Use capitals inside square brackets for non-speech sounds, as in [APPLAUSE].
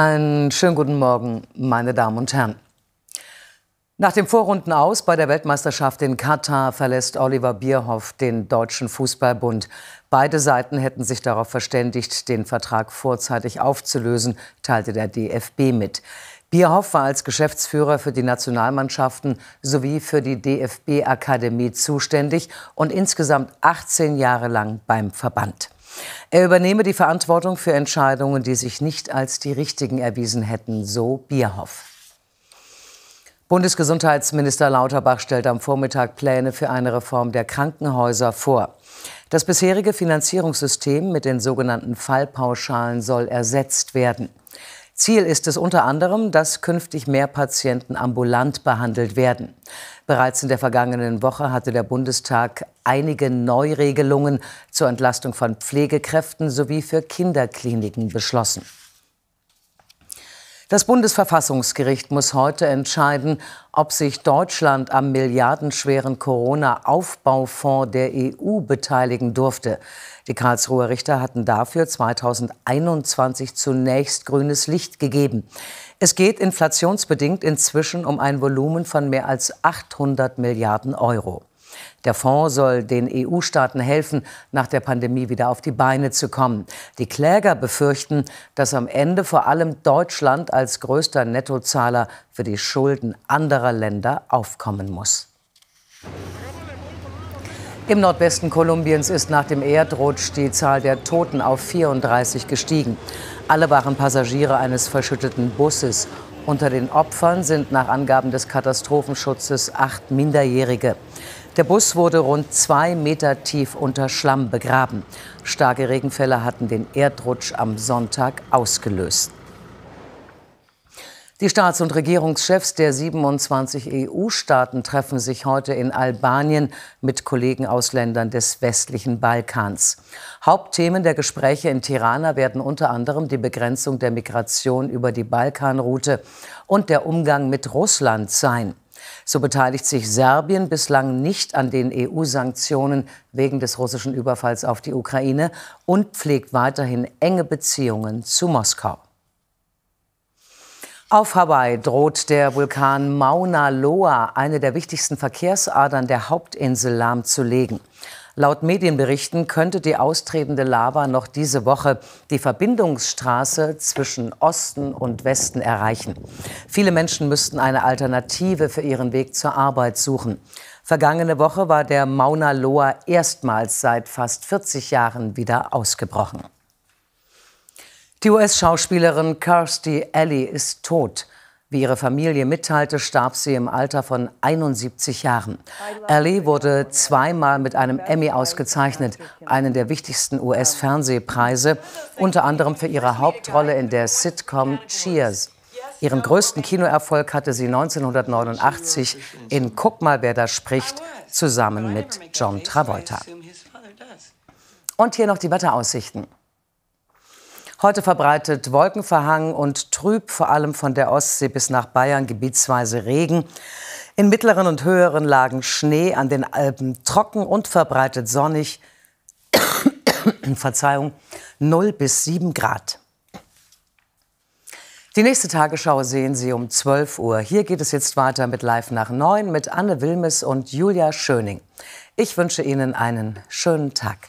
Einen schönen guten Morgen, meine Damen und Herren. Nach dem Vorrunden aus bei der Weltmeisterschaft in Katar verlässt Oliver Bierhoff den Deutschen Fußballbund. Beide Seiten hätten sich darauf verständigt, den Vertrag vorzeitig aufzulösen, teilte der DFB mit. Bierhoff war als Geschäftsführer für die Nationalmannschaften sowie für die DFB-Akademie zuständig und insgesamt 18 Jahre lang beim Verband. Er übernehme die Verantwortung für Entscheidungen, die sich nicht als die richtigen erwiesen hätten, so Bierhoff. Bundesgesundheitsminister Lauterbach stellt am Vormittag Pläne für eine Reform der Krankenhäuser vor. Das bisherige Finanzierungssystem mit den sogenannten Fallpauschalen soll ersetzt werden. Ziel ist es unter anderem, dass künftig mehr Patienten ambulant behandelt werden. Bereits in der vergangenen Woche hatte der Bundestag einige Neuregelungen zur Entlastung von Pflegekräften sowie für Kinderkliniken beschlossen. Das Bundesverfassungsgericht muss heute entscheiden, ob sich Deutschland am milliardenschweren Corona-Aufbaufonds der EU beteiligen durfte. Die Karlsruher Richter hatten dafür 2021 zunächst grünes Licht gegeben. Es geht inflationsbedingt inzwischen um ein Volumen von mehr als 800 Milliarden Euro. Der Fonds soll den EU-Staaten helfen, nach der Pandemie wieder auf die Beine zu kommen. Die Kläger befürchten, dass am Ende vor allem Deutschland als größter Nettozahler für die Schulden anderer Länder aufkommen muss. Im Nordwesten Kolumbiens ist nach dem Erdrutsch die Zahl der Toten auf 34 gestiegen. Alle waren Passagiere eines verschütteten Busses. Unter den Opfern sind nach Angaben des Katastrophenschutzes acht Minderjährige. Der Bus wurde rund zwei Meter tief unter Schlamm begraben. Starke Regenfälle hatten den Erdrutsch am Sonntag ausgelöst. Die Staats- und Regierungschefs der 27 EU-Staaten treffen sich heute in Albanien mit Kollegen aus Ländern des westlichen Balkans. Hauptthemen der Gespräche in Tirana werden unter anderem die Begrenzung der Migration über die Balkanroute und der Umgang mit Russland sein. So beteiligt sich Serbien bislang nicht an den EU-Sanktionen wegen des russischen Überfalls auf die Ukraine und pflegt weiterhin enge Beziehungen zu Moskau. Auf Hawaii droht der Vulkan Mauna Loa, eine der wichtigsten Verkehrsadern der Hauptinsel, lahmzulegen. Laut Medienberichten könnte die austretende Lava noch diese Woche die Verbindungsstraße zwischen Osten und Westen erreichen. Viele Menschen müssten eine Alternative für ihren Weg zur Arbeit suchen. Vergangene Woche war der Mauna Loa erstmals seit fast 40 Jahren wieder ausgebrochen. Die US-Schauspielerin Kirstie Alley ist tot. Wie ihre Familie mitteilte, starb sie im Alter von 71 Jahren. Ellie wurde zweimal mit einem Emmy ausgezeichnet, einen der wichtigsten US-Fernsehpreise, unter anderem für ihre Hauptrolle in der Sitcom Cheers. Ihren größten Kinoerfolg hatte sie 1989 in Guck mal, wer da spricht, zusammen mit John Travolta. Und hier noch die Wetteraussichten. Heute verbreitet Wolkenverhang und trüb, vor allem von der Ostsee bis nach Bayern gebietsweise Regen. In mittleren und höheren Lagen Schnee, an den Alpen trocken und verbreitet sonnig. [COUGHS] Verzeihung, 0 bis 7 Grad. Die nächste Tagesschau sehen Sie um 12 Uhr. Hier geht es jetzt weiter mit Live nach 9 mit Anne Wilmes und Julia Schöning. Ich wünsche Ihnen einen schönen Tag.